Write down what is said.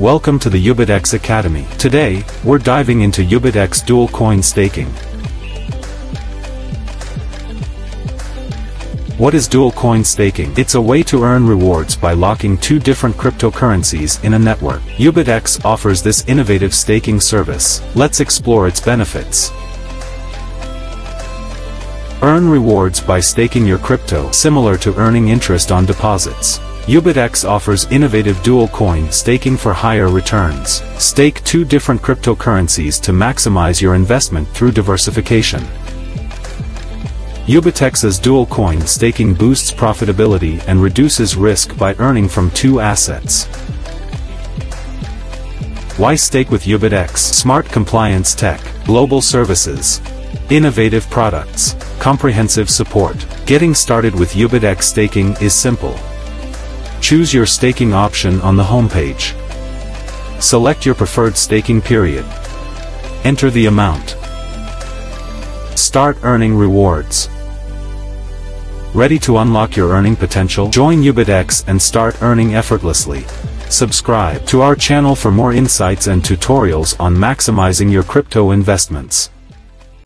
Welcome to the UbitX Academy. Today, we're diving into UbitX dual coin staking. What is dual coin staking? It's a way to earn rewards by locking two different cryptocurrencies in a network. UbitX offers this innovative staking service. Let's explore its benefits. Earn rewards by staking your crypto, similar to earning interest on deposits. UbitX offers innovative dual coin staking for higher returns. Stake two different cryptocurrencies to maximize your investment through diversification. UbitX's dual coin staking boosts profitability and reduces risk by earning from two assets. Why stake with UbitX? Smart compliance tech, global services, innovative products, comprehensive support. Getting started with UbitX staking is simple. Choose your staking option on the homepage. Select your preferred staking period. Enter the amount. Start earning rewards. Ready to unlock your earning potential? Join UbitX and start earning effortlessly. Subscribe to our channel for more insights and tutorials on maximizing your crypto investments.